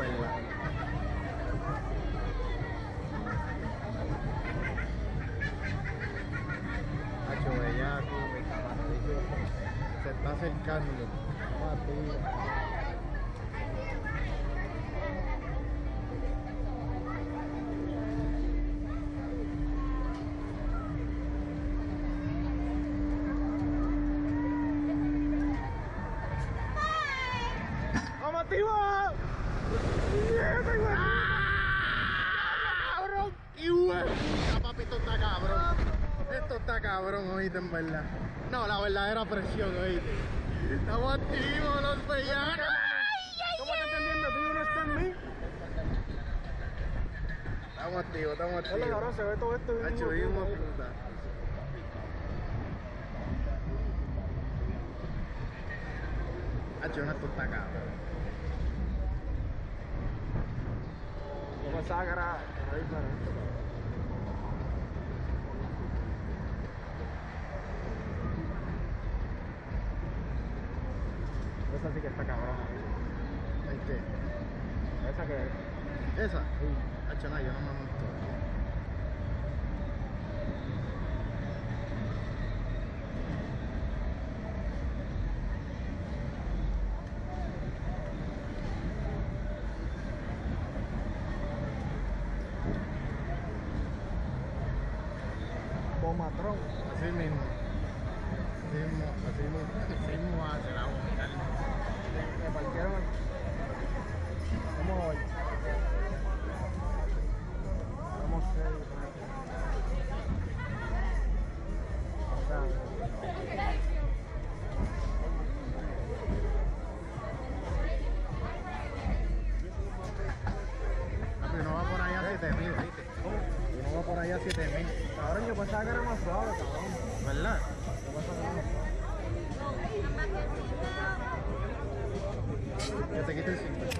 verla. Hacho bellaco, se está acercando. Está cabrón, oíste, en verdad. No, la verdadera presión, oíste. Estamos activos, los bellacos. ¿Cómo estás entendiendo? ¿Tú no estás en mí? Estamos activos, estamos Hola, activos. cabrón, se ve todo esto bien, puta. Hacho, no, esto está cabrón. Pensaba que era, era Esa sí que está cabrón. ¿El qué? Esa que. ¿Esa? Hacho, no, yo no me monto. Bomatrón. Así mismo. Así mismo, así mismo, así mismo por allá a 7000, cabrón, yo pensaba que era más suave, cabrón. ¿verdad? Yo pensaba que era más suave. Que te quite el 5.